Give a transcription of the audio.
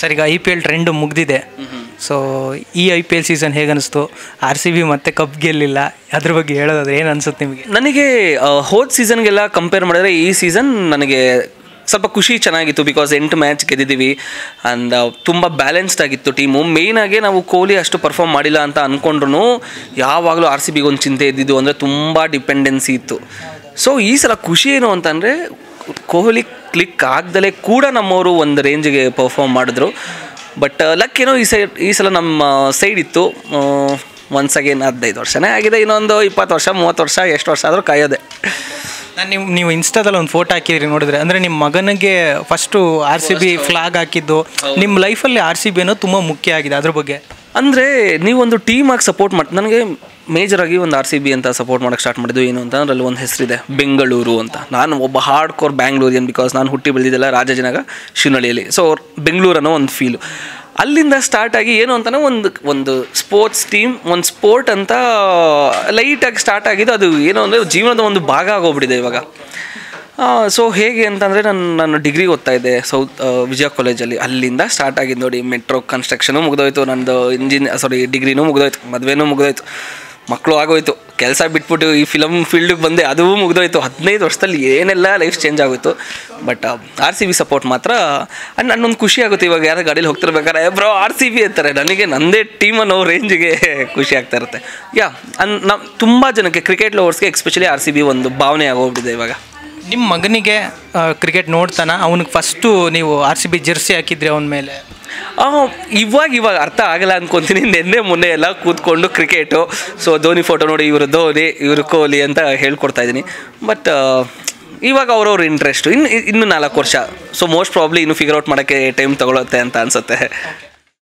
Sir, ಈಗ I P L trend ಮುಗ್ದಿದೆ. So ಈ ಐ ಪಿ ಎಲ್ ಸೀಸನ್ ಹೇಗೆ ಅನಿಸ್ತು ಆರ್ ಸಿ ಬಿ ಮತ್ತೆ ಕಪ್ ಗೆಲ್ಲಿಲ್ಲ. ಅದ್ರ ಬಗ್ಗೆ ಹೇಳೋದಾದ್ರೆ ಏನು ಅನ್ಸುತ್ತೆ ನಿಮಗೆ? ನನಗೆ ಹೋದ ಸೀಸನ್ಗೆಲ್ಲ ಕಂಪೇರ್ ಮಾಡಿದ್ರೆ ಈ ಸೀಸನ್ ನನಗೆ ಸ್ವಲ್ಪ ಖುಷಿ ಚೆನ್ನಾಗಿತ್ತು ಬಿಕಾಸ್ ಎಂಟು ಮ್ಯಾಚ್ ಗೆದ್ದಿದ್ದೀವಿ. ಅಂಡ್ ತುಂಬ ಬ್ಯಾಲೆನ್ಸ್ಡ್ ಆಗಿತ್ತು ಟೀಮು ಮೇಯ್ನಾಗೆ ನಾವು ಕೊಹ್ಲಿ ಅಷ್ಟು ಪರ್ಫಾರ್ಮ್ ಮಾಡಿಲ್ಲ ಅಂತ ಅಂದ್ಕೊಂಡ್ರು ಯಾವಾಗಲೂ ಆರ್ ಸಿ ಒಂದು ಚಿಂತೆ ಇದ್ದಿದ್ದು ಅಂದರೆ ತುಂಬ ಡಿಪೆಂಡೆನ್ಸಿ ಇತ್ತು. ಸೊ ಈ ಸಲ ಖುಷಿ ಏನು ಅಂತಂದರೆ ಕೊಹ್ಲಿ ಕ್ಲಿಕ್ ಆಗ್ದಲೇ ಕೂಡ ನಮ್ಮವರು ಒಂದು ರೇಂಜಿಗೆ ಪರ್ಫಾರ್ಮ್ ಮಾಡಿದ್ರು. ಬಟ್ ಲಕ್ ಏನೋ ಈ ಸೈಡ್ ಈ ಸಲ ನಮ್ಮ ಸೈಡ್ ಇತ್ತು. ಒನ್ಸ್ ಅಗೇನ್ ಹದಿನೈದು ವರ್ಷನೇ ಆಗಿದೆ. ಇನ್ನೊಂದು ಇಪ್ಪತ್ತು ವರ್ಷ ಮೂವತ್ತು ವರ್ಷ ಎಷ್ಟು ವರ್ಷ ಆದರೂ ಕಾಯೋದೆ. ನಾನು ನೀವು ನೀವು ಇನ್ಸ್ಟಾದಲ್ಲಿ ಒಂದು ಫೋಟೋ ಹಾಕಿದ್ರಿ ನೋಡಿದ್ರೆ. ಅಂದರೆ ನಿಮ್ಮ ಮಗನಿಗೆ first R C B flag ಹಾಕಿದ್ದು. ನಿಮ್ಮ ಲೈಫಲ್ಲಿ ಆರ್ ಸಿ ಬಿ ಅನ್ನೋದು ತುಂಬ ಮುಖ್ಯ ಆಗಿದೆ ಅದ್ರ ಬಗ್ಗೆ. ಅಂದರೆ ನೀವೊಂದು ಟೀಮಾಗಿ ಸಪೋರ್ಟ್ ಮಾಡಿ ನನಗೆ ಮೇಜರಾಗಿ ಒಂದು ಆರ್ ಸಿ ಬಿ ಅಂತ ಸಪೋರ್ಟ್ ಮಾಡೋಕ್ಕೆ ಸ್ಟಾರ್ಟ್ ಮಾಡಿದ್ದು ಏನು ಅಂತ ಅಲ್ಲಿ ಒಂದು ಹೆಸರಿದೆ, ಬೆಂಗಳೂರು ಅಂತ. ನಾನು ಒಬ್ಬ ಹಾರ್ಡ್ ಕೋರ್ ಬ್ಯಾಂಗ್ಳೂರಿಯನ್ ಬಿಕಾಸ್ ನಾನು ಹುಟ್ಟಿ ಬೆಳೆದಿದ್ದೆಲ್ಲ ರಾಜಜನಗ ಶಿವನಳ್ಳಿಯಲ್ಲಿ. ಸೊ ಬೆಂಗಳೂರು ಅನ್ನೋ ಒಂದು ಫೀಲು ಅಲ್ಲಿಂದ ಸ್ಟಾರ್ಟ್ ಆಗಿ ಏನು ಅಂತಲೇ ಒಂದು ಒಂದು ಸ್ಪೋರ್ಟ್ಸ್ ಟೀಮ್ ಒಂದು ಸ್ಪೋರ್ಟ್ ಅಂತ ಲೈಟಾಗಿ ಸ್ಟಾರ್ಟ್ ಆಗಿದ್ದು ಅದು ಏನು ಅಂದರೆ ಜೀವನದ ಒಂದು ಭಾಗ ಆಗೋಗ್ಬಿಟ್ಟಿದೆ ಇವಾಗ. ಸೊ ಹೇಗೆ ಅಂತಂದರೆ ನಾನು ನಾನು ಡಿಗ್ರಿ ಓದ್ತಾ ಇದ್ದೆ ಸೌತ್ ವಿಜಯ ಕಾಲೇಜಲ್ಲಿ ಅಲ್ಲಿಂದ ಸ್ಟಾರ್ಟ್ ಆಗಿದ್ದು ನೋಡಿ ಮೆಟ್ರೋ ಕನ್ಸ್ಟ್ರಕ್ಷನು ಮುಗಿದೋಯ್ತು, ನಂದು ಇಂಜಿನ್ ಸಾರಿ ಡಿಗ್ರಿನೂ ಮುಗಿದೋಯ್ತು ಮದುವೆನೂ ಮುಗಿದೋಯ್ತು. ಮಕ್ಕಳು ಆಗೋಯ್ತು, ಕೆಲಸ ಬಿಟ್ಬಿಟ್ಟು ಈ ಫಿಲಮ್ ಫೀಲ್ಡಿಗೆ ಬಂದೆ, ಅದೂ ಮುಗಿದೋಯ್ತು. ಹದಿನೈದು ವರ್ಷದಲ್ಲಿ ಏನೆಲ್ಲ ಲೈಫ್ ಚೇಂಜ್ ಆಗೋಯ್ತು. But R C B support ಮಾತ್ರ ಅಂಡ್ ನನ್ನೊಂದು ಖುಷಿ ಆಗುತ್ತೆ ಇವಾಗ. ಯಾರು ಗಾಡೀಲಿ ಹೋಗ್ತಿರ್ಬೇಕಾದ್ರೆ ಬ್ರೋ ಆರ್ ಸಿ ಬಿ ಅಂತಾರೆ. ನನಗೆ ನಂದೇ ಟೀಮ್ ಅನ್ನೋ ರೇಂಜಿಗೆ ಖುಷಿ ಆಗ್ತಾ ಇರುತ್ತೆ. ಯಾ ಅನ್ ನಮ್ಮ ತುಂಬ ಜನಕ್ಕೆ ಕ್ರಿಕೆಟ್ ಲವರ್ಸ್ಗೆ ಎಕ್ಸ್ಪೆಷಲಿ ಆರ್ ಸಿ ಬಿ ಒಂದು ಭಾವನೆ ಆಗೋಗ್ಬಿಟ್ಟಿದೆ ಇವಾಗ. ನಿಮ್ಮ ಮಗನಿಗೆ ಕ್ರಿಕೆಟ್ ನೋಡ್ತಾನ ಅವನಿಗೆ ಫಸ್ಟು ನೀವು ಆರ್ ಸಿ ಬಿ ಜೆರ್ಸಿ ಹಾಕಿದ್ರಿ ಅವನ ಮೇಲೆ? ಇವಾಗ ಇವಾಗ ಅರ್ಥ ಆಗಲ್ಲ ಅನ್ಕೊಂತೀನಿ. ನಿನ್ನೆ ಮೊನ್ನೆ ಎಲ್ಲ ಕೂತ್ಕೊಂಡು ಕ್ರಿಕೆಟು ಸೊ ಧೋನಿ ಫೋಟೋ ನೋಡಿ ಇವರು ಧೋನಿ, ಇವರು ಕೊಹ್ಲಿ ಅಂತ ಹೇಳ್ಕೊಡ್ತಾ ಇದ್ದೀನಿ. ಬಟ್ ಇವಾಗ ಅವ್ರವ್ರ ಇಂಟ್ರೆಸ್ಟು ಇನ್ನು ಇನ್ನು ನಾಲ್ಕು ವರ್ಷ. ಸೊ ಮೋಸ್ಟ್ ಪ್ರಾಬ್ಲಿ ಇನ್ನು ಫಿಗರ್ ಔಟ್ ಮಾಡೋಕ್ಕೆ ಟೈಮ್ ತಗೊಳುತ್ತೆ ಅಂತ ಅನ್ಸುತ್ತೆ.